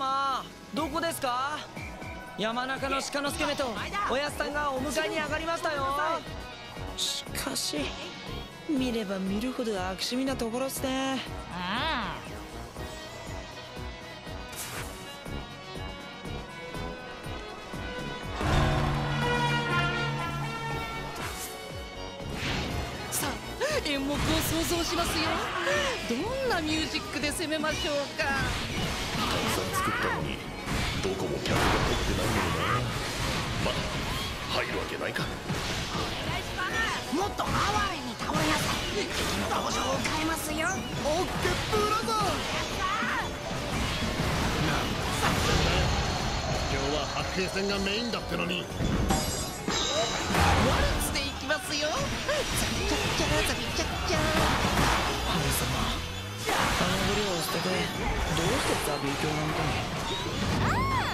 様どこですか？山中の鹿之助めとおやすさんがお迎えに上がりましたよ。しかし見れば見るほど悪趣味なところっすね。さあ演目を想像しますよ。どんなミュージックで攻めましょうか。さん作ったのにどこも客が入ってないよな。ま入るわけないか。もっと哀れに倒れなさい。敵の登場を変えますよ。オッケーブラザー今日は白兵戦がメインだってのに。ワルツでいきますよ。ザビチャッチャザビチャッチャハル様あのぶりを捨ててどうしてザビー教なんかに？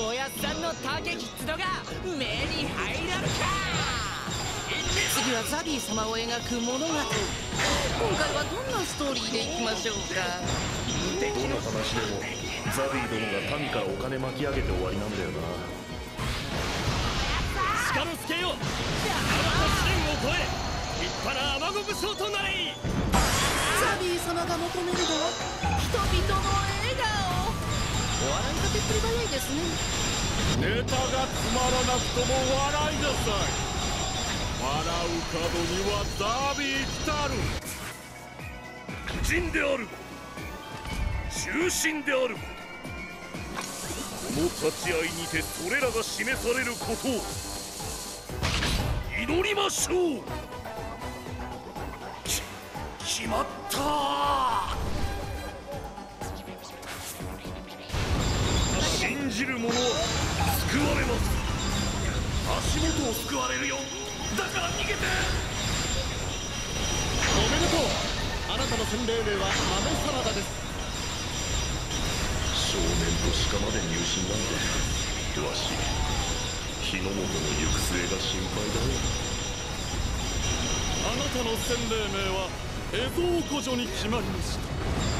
おやっさんの竹キッズドが目に入らぬか！次はザビー様を描く物語。今回はどんなストーリーでいきましょうか？どの話でもザビー殿が民からお金巻き上げて終わりなんだよな。鹿之助よあなた試練を超え立派な雨子武将となれ。ザビー様が求めるのは人々の笑顔お笑いが手っ取り早いですね。ネタがつまらなくとも笑いなさい。笑う角にはザビー来たる。苦人である。中心である。この立ち会いにてそれらが示されることを。祈りましょう。き決まった信じる者は救われます。足元を救われるよ。だから逃げて。おめでとう。あなたの洗礼名は豆サラダです。少年と鹿まで入信なんてわし日の本の行く末が心配だよあなたの洗礼名はエゾー古女に決まりました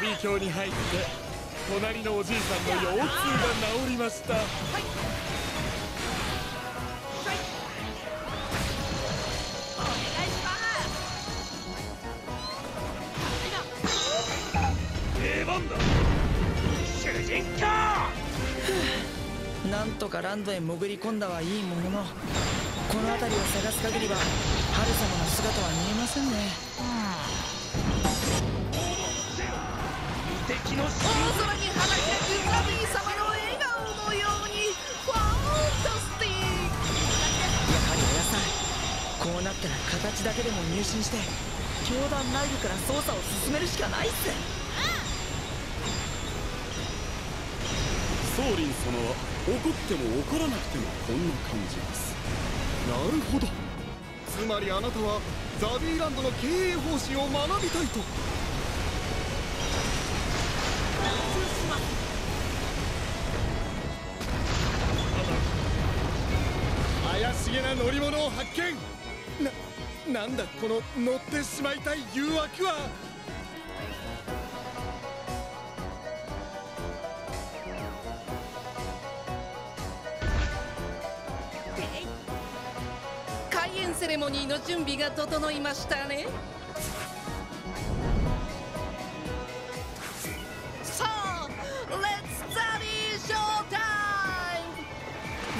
ビー教に入って隣のおじいさんの腰痛が治りました。なんとかランドへ潜り込んだはい。い。もののこの辺りを探す限りはハル様の姿は見えませんね敵の大空に花開くザビー様の笑顔のようにファンタスティックやはりおやさんこうなったら形だけでも入信して教団内部から捜査を進めるしかないっすソーリン様は怒っても怒らなくてもこんな感じです。なるほど。つまりあなたはザビーランドの経営方針を学びたいと。思議な乗り物を発見。ななんだこの乗ってしまいたい誘惑は。開演セレモニーの準備が整いましたね。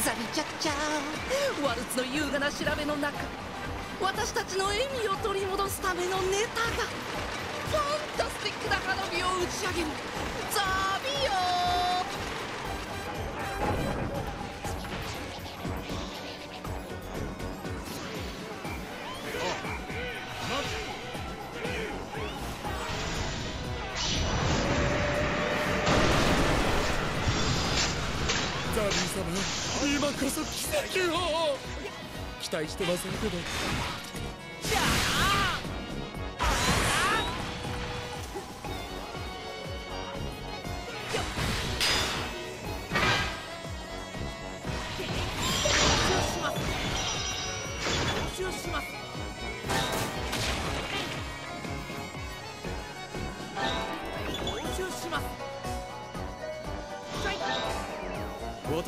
さびちゃくちゃワルツの優雅な調べの中私たちの笑みを取り戻すためのネタがファンタスティックな花火を打ち上げる。ザビオこそ奇跡を期待してませんけど。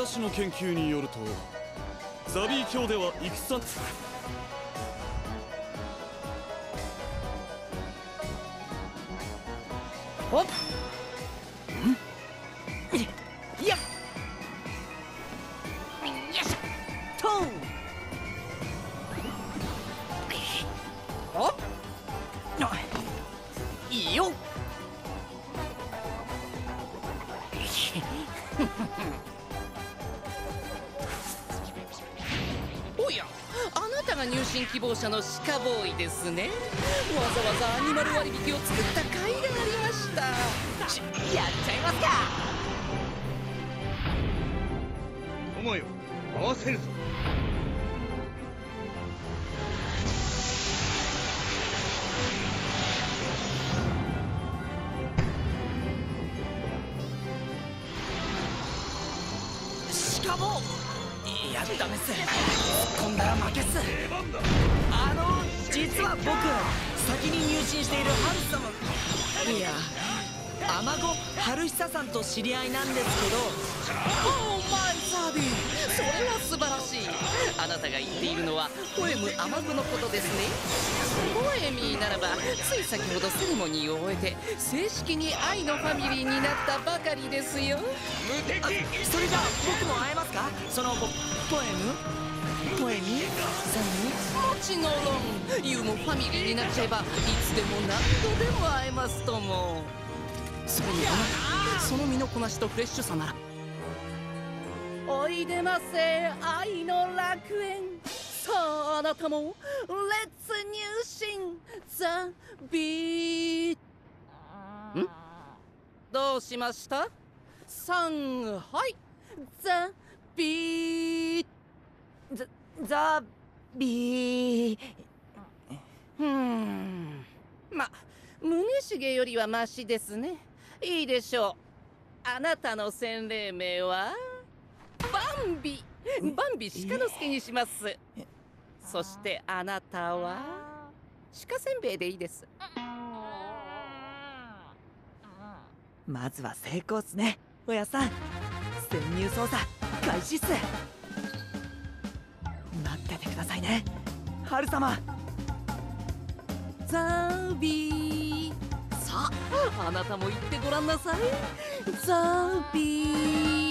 私の研究によるとザビー卿では戦おっ。いや。よしとおっ。たが入信希望者のシカボーイですね。わざわざアニマル割引を作った甲斐がありました。やっちゃいますか。友よ合わせるぞ。しかもいやっす突っ込んだら負けっす。あの実は僕先に入信しているアマゴ春久さんと知り合いなんですオーマイザビー。それは素晴らしい。あなたが言っているのはポエムアマゴのことですね。ポエミーならばつい先ほどセレモニーを終えて正式に愛のファミリーになったばかりですよ。無敵。けどそれじゃあ僕も会えますか？そのポポエム？ポエミ？さんに？もちのろん。ユウもファミリーになっちゃえばいつでも何度でも会えますともそれにあなたその身のこなしとフレッシュさなら。おいでませ愛の楽園。さああなたもレッツ入信。ザ・ビー。ん？どうしました？さんはい。ザ・ビー。ザザビー。うーん。ま宗重よりはマシですねいいでしょう。あなたの洗礼名は？バンビ。バンビ鹿之助にします。そしてあなたは？鹿せんべいでいいです。まずは成功っすね。おやさん。潜入捜査開始っす。待っててくださいね。ハル様。ザビーさああなたも行ってごらんなさい。ザビー。